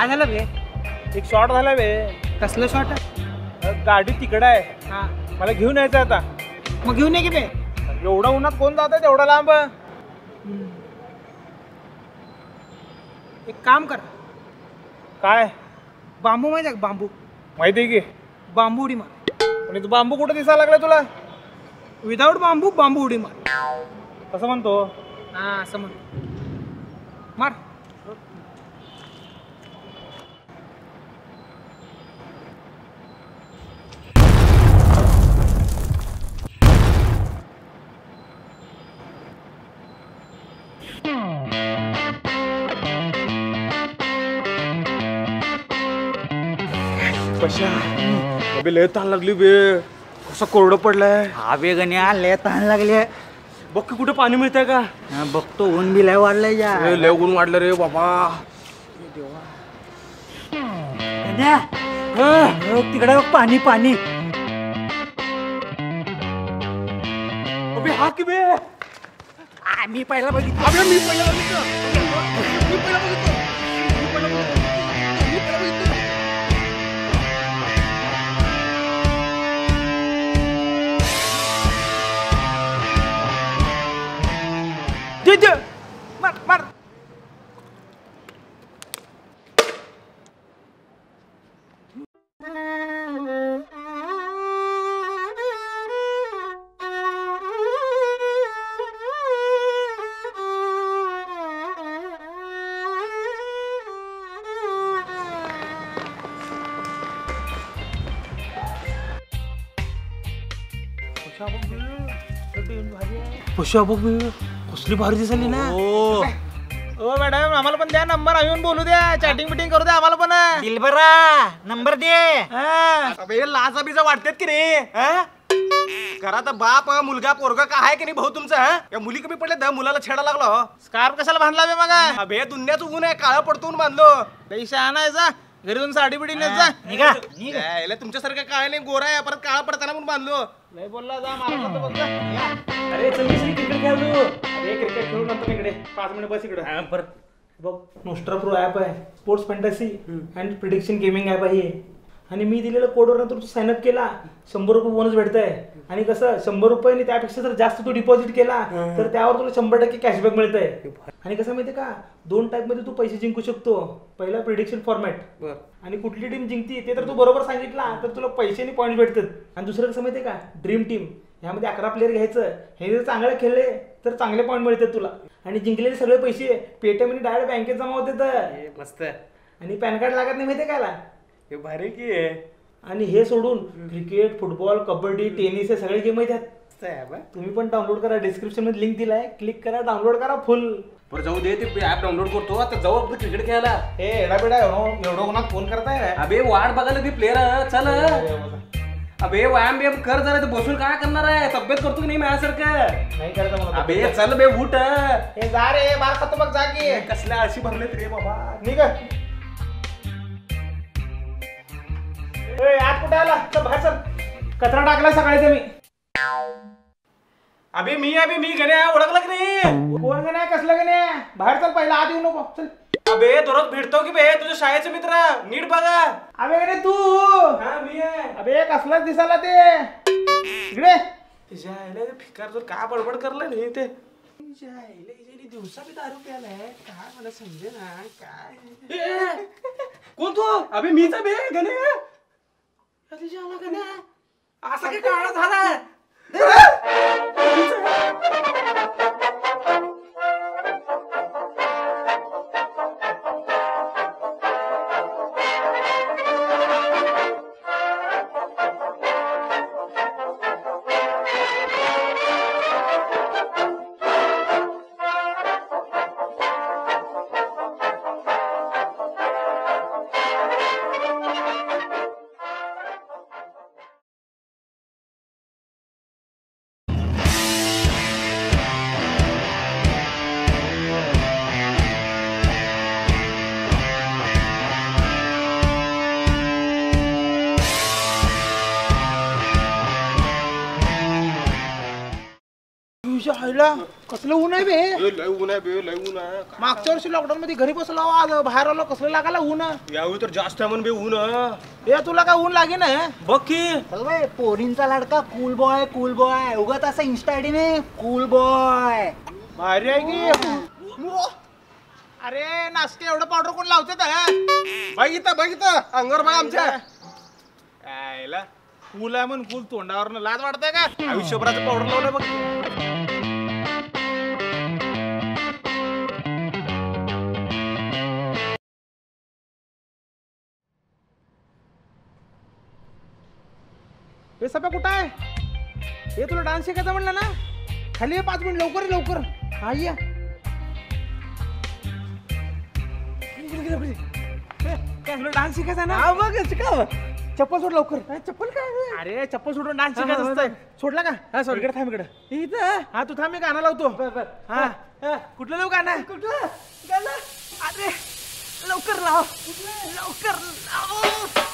काय झालं बे? एक शॉट झाला बे. कसलं शॉट अ, गाडी तिकडं आहे. हा. मला घेऊन यायचं आता. मग घेऊन ये की बे. एवढा उन्हात कोण जात आहे तेवढा लांब? एक काम कर. काय? बांबू माहिती आहे का बांबू? माहिती आहे की. बांबू उडी मार. पण तू बांबू कुठं दिसायला लागला तुला? विदाऊट बांबू बांबू उडी मार. कसं म्हणतो. हा असं म्हण मार. अबे लय ताण लागली बे. कसं कोरडं पडलंय? हा वेगण्या लय तहान लागले. बघ की कुठे पाणी मिळतंय का? बघतो ऊन बी लय वाढलंय या लय ऊन वाढलं रे बाबा. गण्या, बघ तिकडे बघ पाणी पाणी. अबे हा की बे. आ, मी पहिला बघितलं. अबे मी पहिला बघितलं. मी पहिला बघितलं. पशा बघ बे. कसली भारी दिसली ना. ओ ओ मॅडम आम्हाला पण द्या. नंबर आम्ही येऊन बोलू द्या. चॅटिंग बिटिंग करू द्या आम्हाला पण. दिलबरा नंबर दे. हा. अबे लाजा बिजा वाटतात की रे? हा? घरात बाप मुलगा पोरगा का आहे की नाही भाऊ तुमचा हा? या मुली कमी पडल्या त्या मुलाला छेडा लागलो स्कार्फ कशाला बांधला बे मग? अबे दुनियाचं ऊन आहे काळा पडतून बांधलो. पैसा आणायचा. घरी जाऊन साडी बिडी नेत जा. निघा निघा. यायला तुमच्यासारखं काळ नाही गोरा आहे परत काळा पडताना म्हणून बांधलो. लय बोलला जा मला. अरे चल मी क्रिकेट खेळू अरे क्रिकेट खेळू नंतर इकडे? पाच मिनिट बस इकडे. बघ नोस्ट्रा प्रो ॲप आहे. Sports fantasy and prediction gaming app आहे. आणि मी दिलेल्या कोडवर तू साइन अप केला शंभर रुपये बोनस भेटतंय. आणि कसं शंभर रुपये त्यापेक्षा जर जास्त तू डिपॉझिट केला तर त्यावर तुला शंभर टक्के कॅशबॅक मिळतंय. आणि कसं माहितीये का दोन टाईपमध्ये तू पैसे जिंकू शकतो. पहिला प्रिडिक्शन फॉर्मॅट आणि कुठली टीम जिंकती ते तर तू बरोबर सांगितला तर तुला पैसे आणि पॉईंट भेटतात. आणि दुसरं कसं माहितीये का ड्रीम टीम ह्यामध्ये अकरा प्लेअर घ्यायचं. हे जर चांगले खेळले तर चांगले पॉईंट मिळतात तुला. आणि जिंकलेले सगळे पैसे पेटीएम आणि डायरेक्ट बँकेत जमा होते तर मस्त आणि पॅन कार्ड लागत नाही माहितीये कायला हे भारी की आणि हे सोडून क्रिकेट फुटबॉल कबड्डी टेनिस हे सगळे गेम आहेत. आहे. तुम्ही पण डाउनलोड करा डिस्क्रिप्शनमध्ये लिंक दिलाय. क्लिक करा डाउनलोड करा फुल बरं जाऊ दे ते ऍप डाउनलोड करतो. आता जाऊ आपण क्रिकेट खेळायला. हे एडा बेडा एवढं कोणात फोन करताय अबे वाट बघायला ती प्लेअर चल. अबे व्यायाम बियाम कर जरा. ते बसून काय करणार आहे? तब्येत करतो की नाही माझ्यासारखं? नाही करता मला अबे चल बे उठ. हे जा रे बार खातो बघ जा की. कसल्या आळशी भरलेत रे बाबा. निघ. ए, आत कुठे आला? चल बाहेर चल. कचरा टाकला सकाळी मी. अबे मी अबे मी गण्या ओळखलं की नाही? कोण का नाही कसलं का नाही बाहेर चल पहिला आत येऊ नको चल. अबे दररोज भेटतो की बे? तुझ्या शाळेचे मित्र नीट बघा. अबे का नाही तू? हा मी आहे. अबे कसलाच दिसाला ते? इकडे. तिच्या आईला ते फिकार जर काय बडबड करलं नाही ते? तिच्या आईला हिच्याने दिवसा बी दारू प्यालाय काय मला समजे ना काय कोण तू? अबे मीच आहे बे गण्या. तिच्या आला गण्या असा काय काळा झाला आईला कसलं ऊन आहे बे? ए, लय ऊन आहे बे लय ऊन आहे. मागच्या वर्षी लॉकडाऊन मध्ये घरी बसलो आज बाहेर आलो कसलं लागायला ऊन? यावेळी तर जास्त आहे म्हण बे ऊन. ए तुला काय ऊन लागे ना बघ की. बघ पोरींचा लाडका कूल बॉय कूल बॉय उगत असं इन्स्टा आयडी ने कूल बॉय भारी आहे की. अरे नाश्ते एवढं पावडर कोण लावतात बघितलं बघितलं अंगावर बघ आमच्या. यायला फुल आहे म्हण फुल तोंडावर लाज वाटतंय का आयुष्यभराचं पावडर लावलं बघ. सप्या कुठं आहे? हे तुला डान्स शिकायचा म्हणलं ना? खाली ये पाच मिनिट लवकर लवकर. हा ये. डान्स शिकायचा ना? बघ शिकाव चप्पल सोड लवकर. चप्पल काय अरे चप्पल सोडून डान्स शिकायचा असतंय. सोडला का? हा सोड. इकडे थांब इकडे. इथं? हा तू थांब मी गाणं लावतो. हा. हा. कुठलं लावू गाणं? कुठलं गाणं? अरे लवकर लाव. लवकर लाव.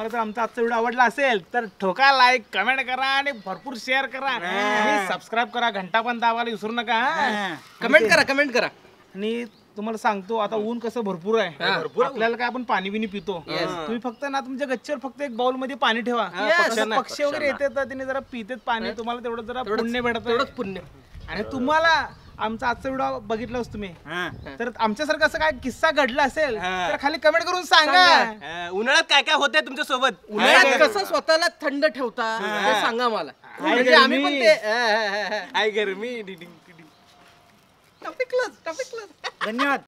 तुम्हाला जर आमचा आजचा व्हिडिओ आवडला असेल तर ठोका लाईक कमेंट करा आणि भरपूर शेअर करा. आणि सबस्क्राईब करा. घंटा पण दाबायला विसरू नका हा. कमेंट करा कमेंट करा. आणि तुम्हाला सांगतो आता ऊन कसं भरपूर आहे. आपल्याला काय आपण पाणी बिनी पितो. तुम्ही फक्त ना तुमच्या गच्चीवर फक्त एक बाउलमध्ये पाणी ठेवा. कसं पक्षी वगैरे येतात तर तिने जरा पितेत पाणी तुम्हाला तेवढं जरा पुण्य भेटत तेवढंच पुण्य. आणि तुम्हाला आमचा आजचा व्हिडिओ बघितलाच तुम्ही. तर आमच्यासारखं असं काय किस्सा घडला असेल तर खाली कमेंट करून सांगा. उन्हाळ्यात काय काय होतंय तुमच्यासोबत उन्हाळ्यात कसं स्वतःला थंड ठेवता ते सांगा मला. म्हणजे आम्ही पण ते आय गरमी. टॉपिकलच टॉपिकलच धन्यवाद.